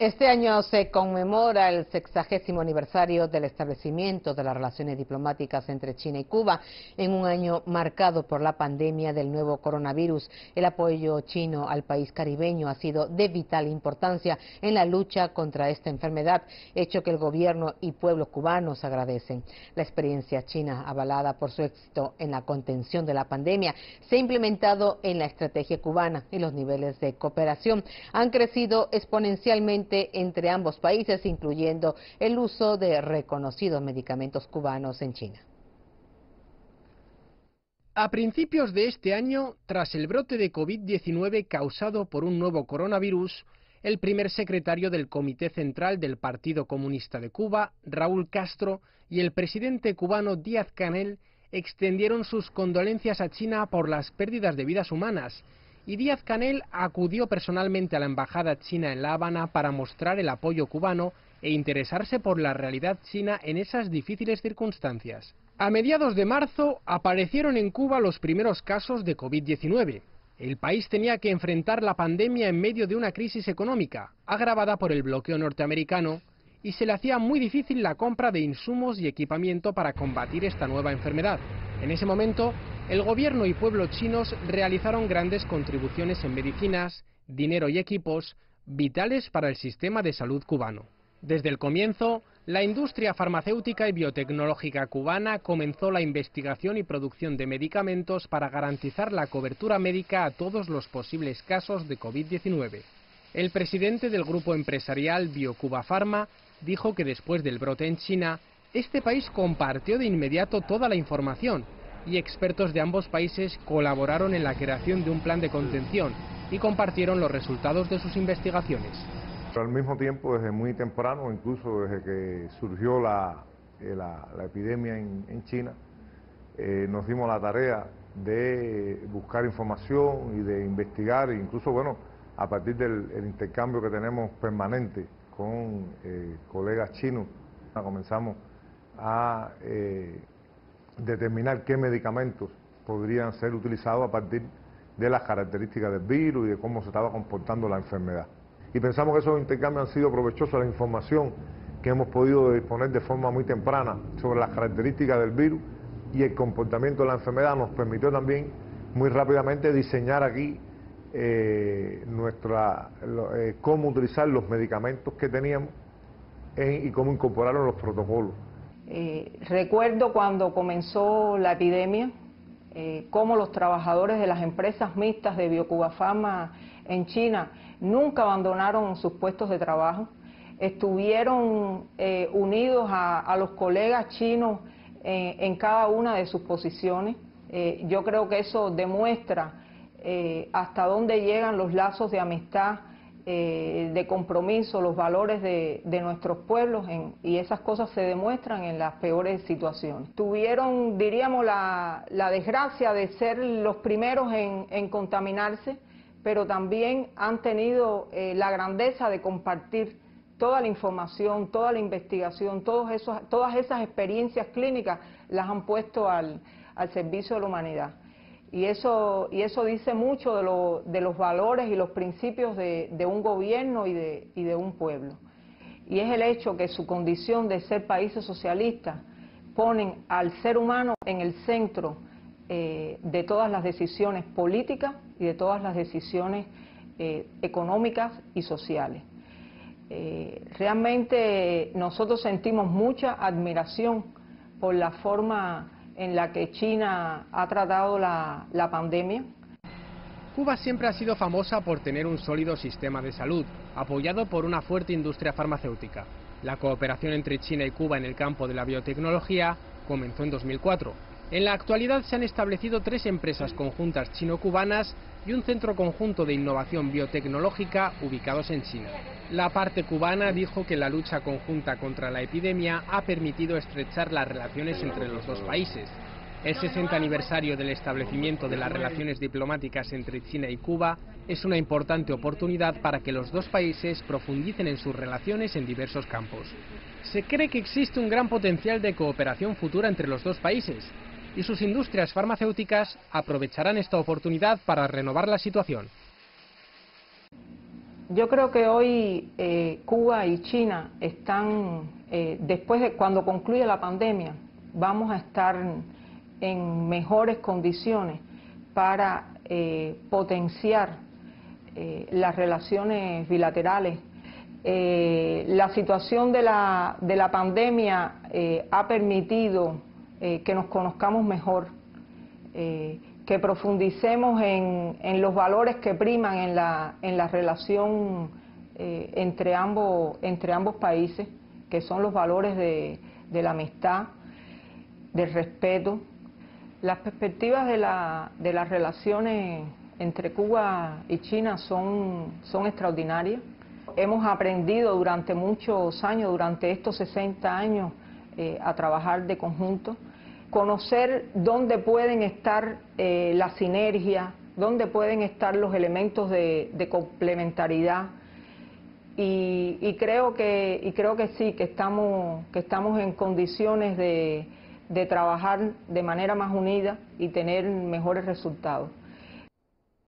Este año se conmemora el sexagésimo aniversario del establecimiento de las relaciones diplomáticas entre China y Cuba. En un año marcado por la pandemia del nuevo coronavirus, el apoyo chino al país caribeño ha sido de vital importancia en la lucha contra esta enfermedad, hecho que el gobierno y pueblos cubanos agradecen. La experiencia china, avalada por su éxito en la contención de la pandemia, se ha implementado en la estrategia cubana y los niveles de cooperación han crecido exponencialmente entre ambos países, incluyendo el uso de reconocidos medicamentos cubanos en China. A principios de este año, tras el brote de COVID-19 causado por un nuevo coronavirus, el primer secretario del Comité Central del Partido Comunista de Cuba, Raúl Castro, y el presidente cubano Díaz Canel extendieron sus condolencias a China por las pérdidas de vidas humanas y Díaz Canel acudió personalmente a la embajada china en La Habana para mostrar el apoyo cubano e interesarse por la realidad china en esas difíciles circunstancias. A mediados de marzo aparecieron en Cuba los primeros casos de COVID-19. El país tenía que enfrentar la pandemia en medio de una crisis económica, agravada por el bloqueo norteamericano, y se le hacía muy difícil la compra de insumos y equipamiento para combatir esta nueva enfermedad. En ese momento, el gobierno y pueblos chinos realizaron grandes contribuciones en medicinas, dinero y equipos vitales para el sistema de salud cubano. Desde el comienzo, la industria farmacéutica y biotecnológica cubana comenzó la investigación y producción de medicamentos para garantizar la cobertura médica a todos los posibles casos de COVID-19. El presidente del grupo empresarial BioCuba Pharma dijo que después del brote en China, este país compartió de inmediato toda la información y expertos de ambos países colaboraron en la creación de un plan de contención y compartieron los resultados de sus investigaciones. Al mismo tiempo, desde muy temprano, incluso desde que surgió la, eh, epidemia en, China, eh, nos dimos la tarea de buscar información y de investigar, incluso, bueno, a partir del intercambio que tenemos permanente con eh, colegas chinos, comenzamos a determinar qué medicamentos podrían ser utilizados a partir de las características del virus y de cómo se estaba comportando la enfermedad. Y pensamos que esos intercambios han sido provechosos, la información que hemos podido disponer de forma muy temprana sobre las características del virus y el comportamiento de la enfermedad nos permitió también muy rápidamente diseñar aquí eh, nuestra, eh, cómo utilizar los medicamentos que teníamos y cómo incorporarlos los protocolos. Eh, recuerdo cuando comenzó la epidemia, eh, cómo los trabajadores de las empresas mixtas de Biocuba Pharma en China nunca abandonaron sus puestos de trabajo, estuvieron eh, unidos a, los colegas chinos en cada una de sus posiciones. yo creo que eso demuestra hasta dónde llegan los lazos de amistad eh, de compromiso, los valores de, nuestros pueblos y esas cosas se demuestran en las peores situaciones. Tuvieron, diríamos, la, desgracia de ser los primeros en, contaminarse, pero también han tenido eh, la grandeza de compartir toda la información, toda la investigación, esos, todas esas experiencias clínicas las han puesto al servicio de la humanidad. Y eso, y eso dice mucho de, de los valores y los principios de, un gobierno y de, y de, un pueblo. Y es el hecho que su condición de ser países socialistas ponen al ser humano en el centro eh, de todas las decisiones políticas y de todas las decisiones eh, económicas y sociales. Eh, realmente nosotros sentimos mucha admiración por la forma en la que China ha tratado la, pandemia? Cuba siempre ha sido famosa por tener un sólido sistema de salud, apoyado por una fuerte industria farmacéutica. La cooperación entre China y Cuba en el campo de la biotecnología comenzó en 2004. En la actualidad se han establecido tres empresas conjuntas chino-cubanas y un centro conjunto de innovación biotecnológica ubicados en China. La parte cubana dijo que la lucha conjunta contra la epidemia ha permitido estrechar las relaciones entre los dos países. El 60 aniversario del establecimiento de las relaciones diplomáticas entre China y Cuba es una importante oportunidad para que los dos países profundicen en sus relaciones en diversos campos. Se cree que existe un gran potencial de cooperación futura entre los dos países y sus industrias farmacéuticas aprovecharán esta oportunidad para renovar la situación. Yo creo que hoy eh, Cuba y China están, eh, después de cuando concluya la pandemia, vamos a estar en mejores condiciones para eh, potenciar las relaciones bilaterales. la situación de la, de la pandemia ha permitido que nos conozcamos mejor que profundicemos en, los valores que priman en la, en la relación eh, entre, ambos, entre ambos países, que son los valores de, la amistad, del respeto. Las perspectivas de, la, de las relaciones entre Cuba y China son, son extraordinarias. Hemos aprendido durante muchos años, durante estos 60 años, eh, a trabajar de conjunto conocer dónde pueden estar eh, las sinergias, dónde pueden estar los elementos de, complementariedad. Y, creo que, y creo que sí, que estamos, que estamos en condiciones de trabajar de manera más unida y tener mejores resultados.